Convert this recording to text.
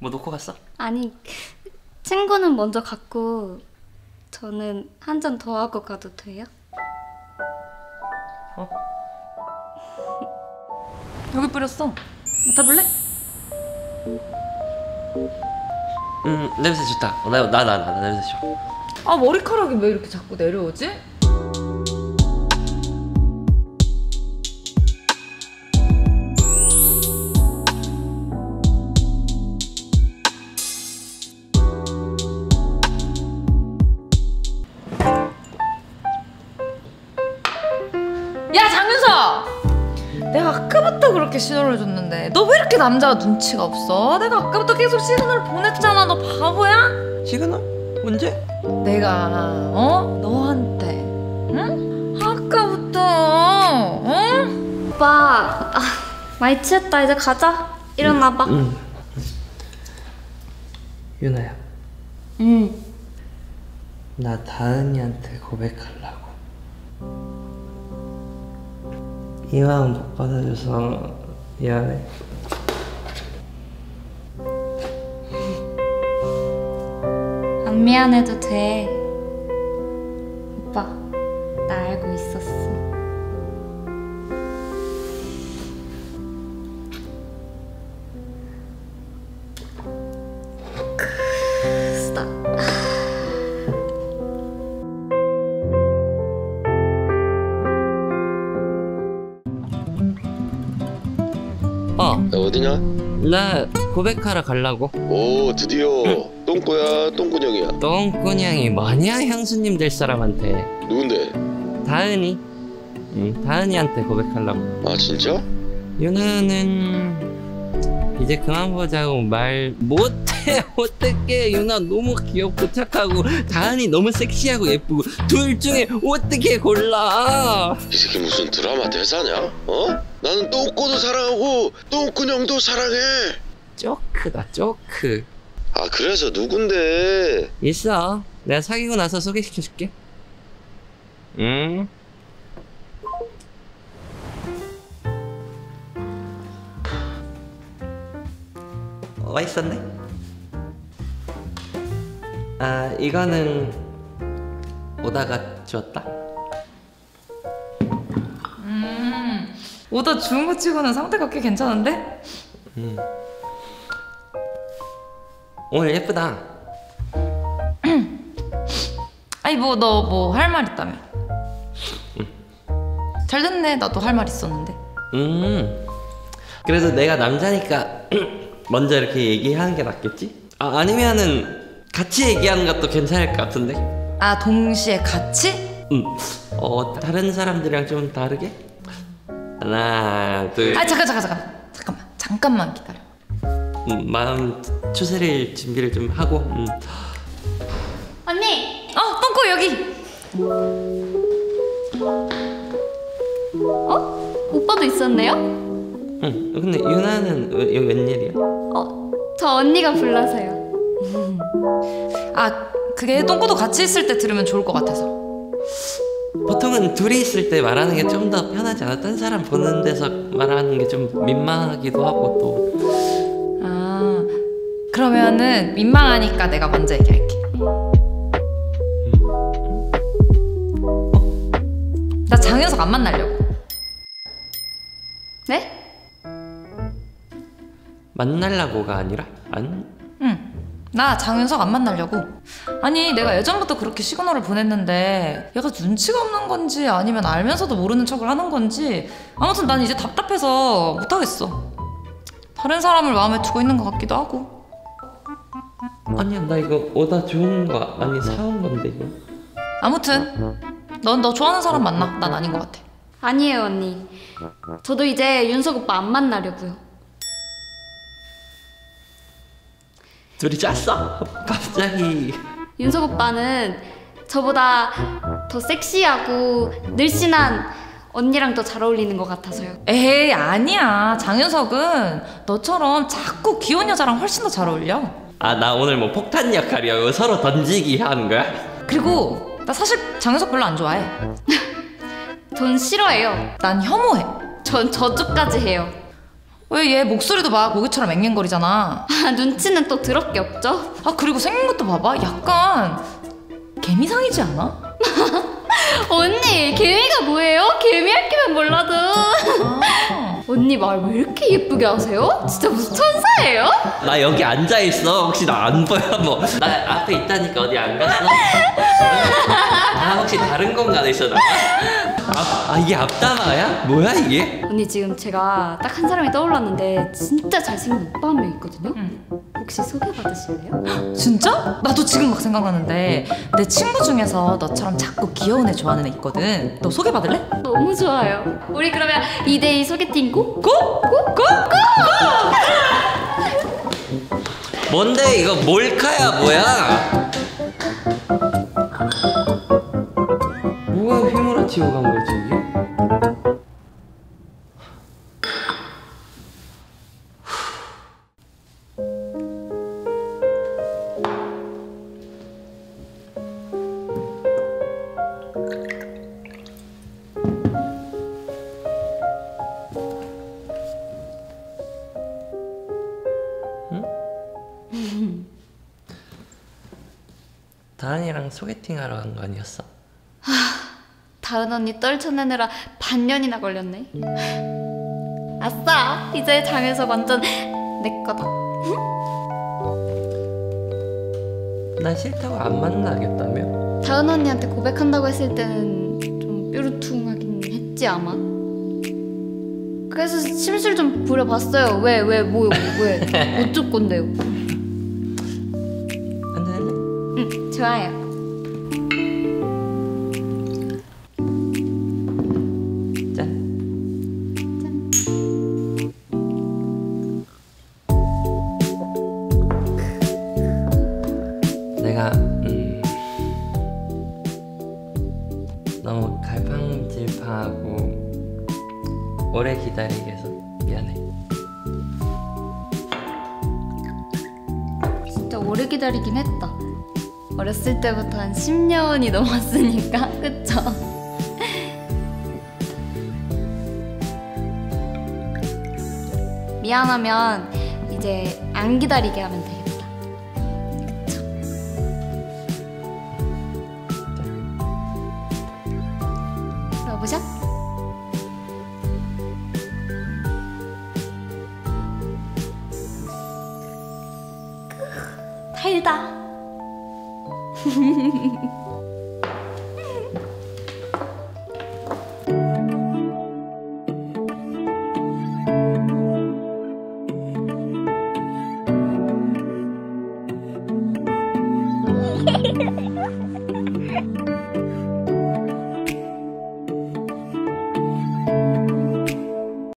뭐 놓고 갔어? 아니, 친구는 먼저 갔고 저는 한 잔 더 하고 가도 돼요? 여기 뿌렸어. 맡아볼래? 음 냄새 좋다. 어, 나나 나 나 냄새 좋아. 아 머리카락이 왜 이렇게 자꾸 내려오지? 신호를 줬는데 너 왜 이렇게 남자가 눈치가 없어? 내가 아까부터 계속 시그널 보냈잖아 너 바보야? 시그널? 언제? 내가 어 너한테 응 아까부터 어 오빠, 아, 많이 취했다. 이제 가자. 일어나봐. 응. 유나야, 응. 나 다은이한테 고백하려고. 이 마음 못 받아줘서 미안해. 안 미안해도 돼. 어, 야, 어디냐? 나 고백하러 가려고. 오 드디어 똥꼬야 똥구녕이야 똥꾸냥이 뭐냐 형수님 될 사람한테. 누군데? 다은이. 응, 다은이한테 고백하려고. 아 진짜? 유나는 이제 그만 보자고 말 못해 어떻게 유나 너무 귀엽고 착하고 다은이 너무 섹시하고 예쁘고 둘 중에 어떻게 골라 이 새끼 무슨 드라마 대사냐? 어? 나는 똥꼬도 사랑하고 똥구녕도 사랑해. 쪼크다 쪼크. 아 그래서 누군데? 있어. 내가 사귀고 나서 소개시켜줄게. 응? 와 있었네? 아 이거는 오다가 주었다 오다 주운 거 치고는 상태가 꽤 괜찮은데? 오늘 예쁘다. 아니 뭐 너 뭐 할 말 있다며? 잘 됐네. 나도 할 말 있었는데. 음. 그래도 내가 남자니까 먼저 이렇게 얘기하는 게 낫겠지? 아 아니면은 같이 얘기하는 것도 괜찮을 것 같은데? 아 동시에 같이? 음, 어 다른 사람들이랑 좀 다르게? 하나 둘 아 잠깐 잠깐 잠깐 잠깐만 잠깐만 기다려 음, 마음 추스릴 준비를 좀 하고 음. 언니! 어 똥꼬 여기 어? 오빠도 있었네요? 응 근데 유나는 왜, 여기 웬일이야? 어, 저 언니가 불러서요. 아 그게 똥꼬도 같이 있을 때 들으면 좋을 것 같아서 보통은 둘이 있을 때 말하는 게 좀 더 편하지 않아? 딴 사람 보는 데서 말하는 게 좀 민망하기도 하고 또 아 그러면은 민망하니까 내가 먼저 얘기할게 나 장현석 안 만나려고 네? 만날라고가 아니라 안 응. 나 장윤석 안 만나려고. 아니, 내가 예전부터 그렇게 시그널을 보냈는데 얘가 눈치가 없는 건지 아니면 알면서도 모르는 척을 하는 건지 아무튼 난 이제 답답해서 못하겠어. 다른 사람을 마음에 두고 있는 것 같기도 하고. 아니야 나 이거 오다 좋은 거 아니 사온 건데 이거 아무튼 넌 너 좋아하는 사람 만나. 난 아닌 것 같아. 아니에요, 언니. 저도 이제 윤석 오빠 안 만나려고요. 둘이 짰어 갑자기 윤석 오빠는 저보다 더 섹시하고 늘씬한 언니랑 더 잘 어울리는 것 같아서요. 에이, 아니야. 장윤석은 너처럼 자꾸 귀여운 여자랑 훨씬 더 잘 어울려. 아 나 오늘 뭐 폭탄 역할이야 서로 던지기 하는 거야? 그리고 나 사실 장윤석 별로 안 좋아해. 전 싫어해요. 난 혐오해. 전 저주까지 해요. 왜 얘 목소리도 막 모기처럼 앵앵거리잖아. 아, 눈치는 또 더럽게 없죠? 아 그리고 생긴 것도 봐봐. 약간 개미상이지 않아? 언니, 개미가 뭐예요? 개미 할 끼면 몰라도. 아. 언니 말 왜 이렇게 예쁘게 하세요? 진짜 무슨 천사예요? 나 여기 앉아 있어. 혹시 나 안 보여? 뭐 나 앞에 있다니까 어디 안 갔어? 아 혹시 다른 공간에 있어 나? 아, 아 이게 앞담화야? 뭐야 이게? 언니 지금 제가 딱 한 사람이 떠올랐는데 진짜 잘생긴 오빠 한 명 있거든요? 응. 혹시 소개받으실래요? 진짜? 나도 지금 막 생각하는데 내 친구 중에서 너처럼 자꾸 귀여운 애 좋아하는 애 있거든. 너 소개받을래? 너무 좋아요. 우리 그러면 2대2 소개팅 고? 고? 고? 고? 뭔데 이거 몰카야 뭐야? 뭐가 휘몰아치고 간 거지 이게? 다은이랑 소개팅하러 간 거 아니었어? 다은 언니 떨쳐내느라 반년이나 걸렸네. 아싸! 이제 장에서 완전 내 거다. 난 싫다고 안 만나겠다며? 다은 언니한테 고백한다고 했을 때는 좀 뾰루퉁하긴 했지 아마. 그래서 심술 좀 부려봤어요. 왜, 왜, 뭐, 왜? 어쩔 건데요? 응, 좋아요. 오래 기다리게 해서 미안해 진짜 오래 기다리긴 했다. 어렸을 때부터 한 10년이 넘었으니까, 그쵸? 미안하면 이제 안 기다리게 하면 되 你打